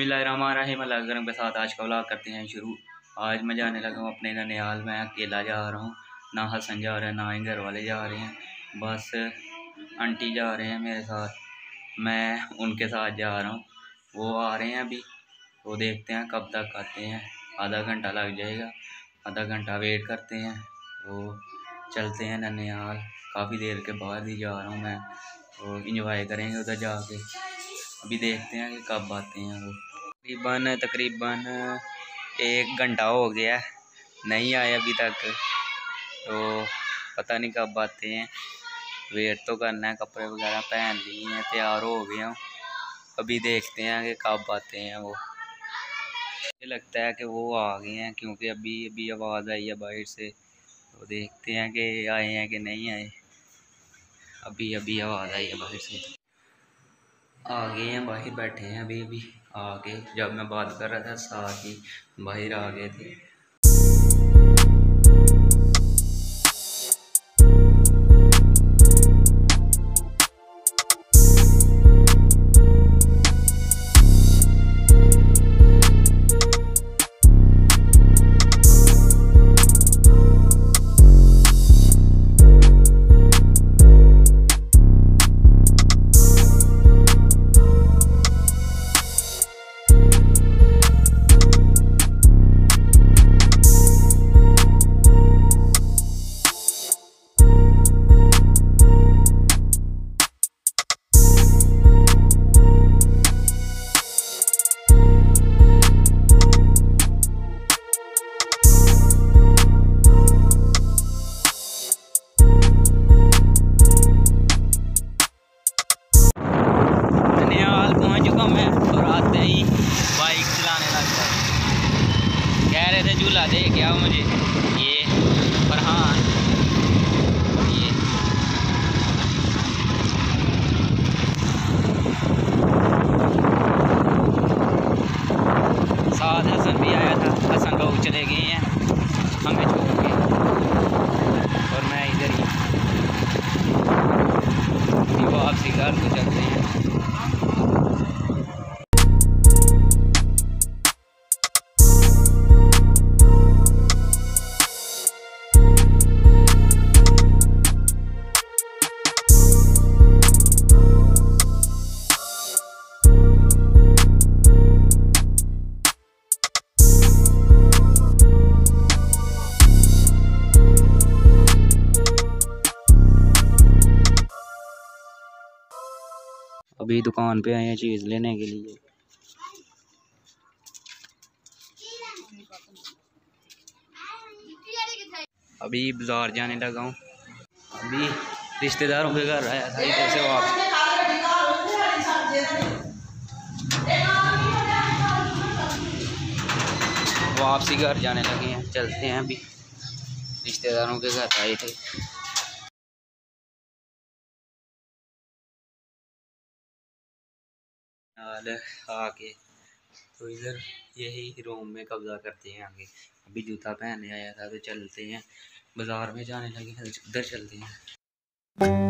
अल्लाह के साथ आज का व्लॉग करते हैं शुरू। आज मैं जाने लगा हूँ अपने ननियाल में। अकेला जा रहा हूँ। ना हसन जा रहे हैं ना ही घर वाले जा रहे हैं। बस आंटी जा रहे हैं मेरे साथ। मैं उनके साथ जा रहा हूँ। वो आ रहे हैं अभी। वो देखते हैं कब तक आते हैं। आधा घंटा लग जाएगा। आधा घंटा वेट करते हैं। वो चलते हैं ननियाल काफ़ी देर के बाद ही जा रहा हूँ मैं। तो इंजॉय करेंगे उधर जाके। अभी देखते हैं कि कब आते हैं वो। तकरीबन तकरीबन एक घंटा हो गया नहीं आए अभी तक। तो पता नहीं कब आते हैं। वेट तो करना है, कपड़े वगैरह पहन लिए हैं, तैयार हो गए हूँ। अभी देखते हैं कि कब आते हैं वो। मुझे लगता है कि वो आ गए हैं, क्योंकि अभी अभी आवाज़ आई है बाहर से। तो देखते हैं कि आए हैं कि नहीं आए। अभी अभी आवाज़ आई है बाहर से। आ गए हैं, बाहर बैठे हैं अभी अभी गए। जब मैं बात कर रहा था साथ ही बाहर आ गए थे। झूला दे क्या मुझे। ये फरहान अभी दुकान पे आए हैं चीज़ लेने के लिए। अभी बाज़ार जाने लगा हूँ। अभी रिश्तेदारों के घर आया था, इधर से वापस। वापसी घर जाने लगे हैं, चलते हैं अभी। रिश्तेदारों के घर आए थे। आके तो इधर यही रूम में कब्ज़ा करते हैं आगे। अभी जूता पहनने आया था तो चलते हैं। बाज़ार में जाने लगे उधर चलते हैं।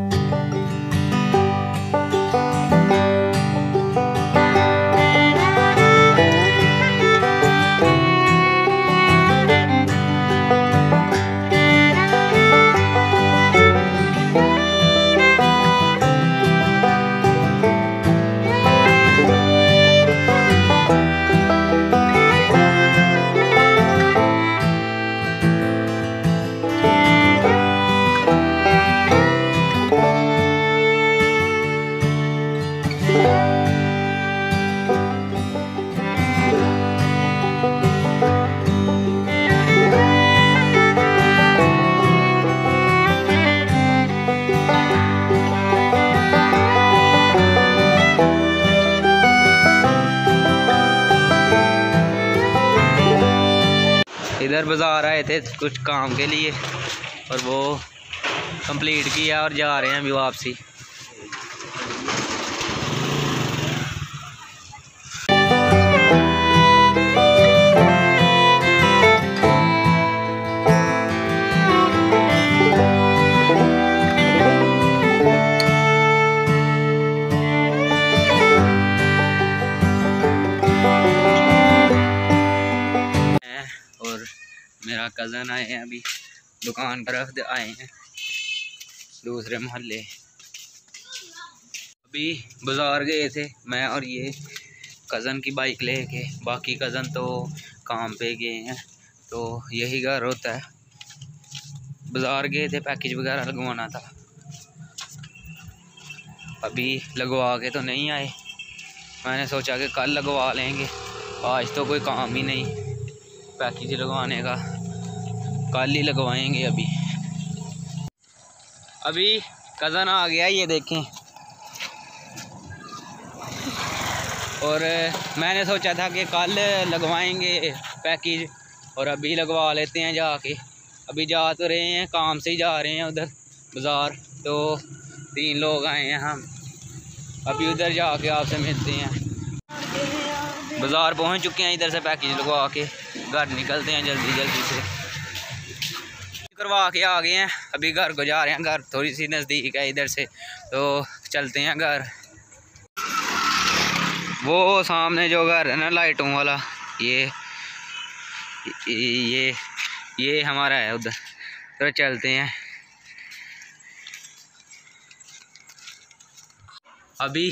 बाज़ार आए थे कुछ काम के लिए और वो कंप्लीट किया और जा रहे हैं अभी वापसी। कज़न आए हैं अभी। दुकान तरफ़ आए हैं। दूसरे मोहल्ले। अभी बाज़ार गए थे मैं और ये कज़न की बाइक लेके। बाकी कज़न तो काम पे गए हैं तो यही घर होता है। बाज़ार गए थे पैकेज वगैरह लगवाना था। अभी लगवा के तो नहीं आए। मैंने सोचा कि कल लगवा लेंगे। आज तो कोई काम ही नहीं। पैकेज लगवाने का। कल लगवाएँगे अभी। अभी कज़न आ गया, ये देखें। और मैंने सोचा था कि कल लगवाएँगे पैकेज, और अभी लगवा लेते हैं जाके। अभी जा तो रहे हैं, काम से ही जा रहे हैं उधर, बाज़ार। तो तीन लोग आए हैं हम। अभी उधर जाके आपसे मिलते हैं। बाज़ार पहुँच चुके हैं इधर से पैकेज लगवा के। घर निकलते हैं जल्दी जल्दी से। करवा के आ गए हैं। अभी घर को जा रहे हैं, घर थोड़ी सी नज़दीक है इधर से तो चलते हैं घर। वो सामने जो घर है ना, लाइटों वाला, ये ये ये हमारा है उधर तो चलते हैं। अभी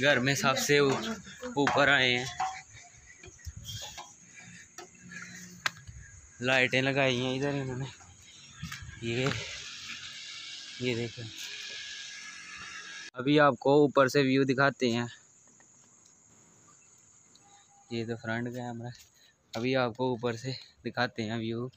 घर में सबसे ऊपर आए हैं। लाइटें लगाई हैं इधर इन्होंने। ये ये देखें। अभी आपको ऊपर से व्यू दिखाते हैं। ये तो फ्रंट कैमरा अभी आपको ऊपर से दिखाते हैं व्यू।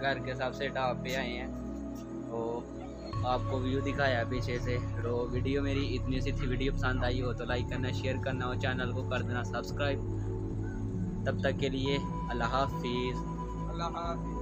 घर के सबसे टॉप पे आए हैं। तो आपको व्यू दिखाया पीछे से। तो वीडियो मेरी इतनी सी थी वीडियो पसंद आई हो तो लाइक करना शेयर करना और चैनल को कर देना सब्सक्राइब तब तक के लिए अल्लाह हाफिज़। अल्लाह हाफिज़।